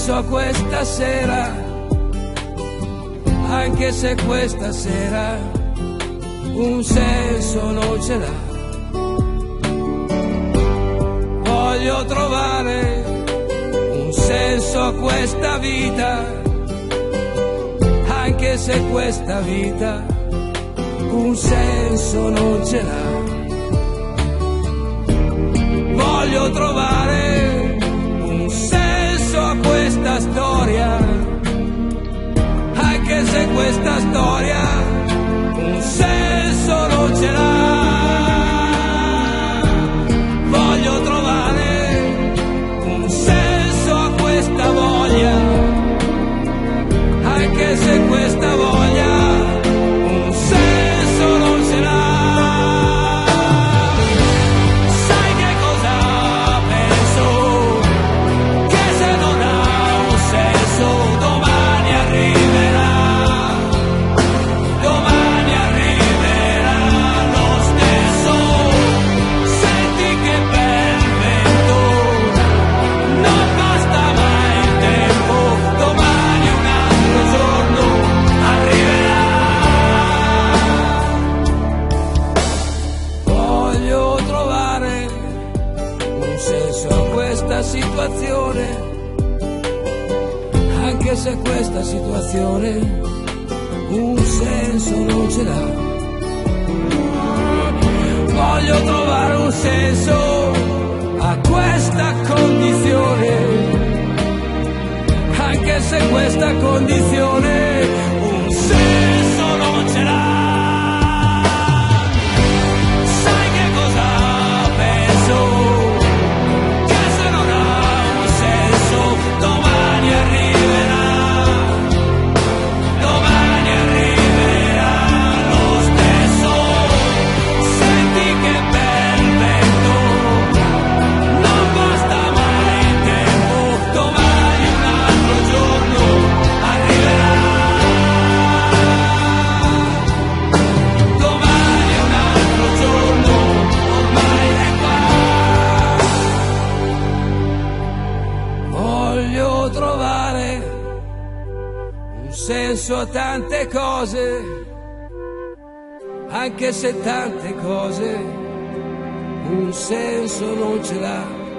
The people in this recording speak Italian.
senso a questa sera, anche se questa sera un senso non ce l'ha. Voglio trovare un senso a questa vita, anche se questa vita un senso non ce l'ha. Voglio trovare senso a questa situazione, anche se questa situazione un senso non ce l'ha. Voglio trovare un senso a questa condizione, anche se questa condizione un senso un senso a tante cose, anche se tante cose un senso non ce l'ha.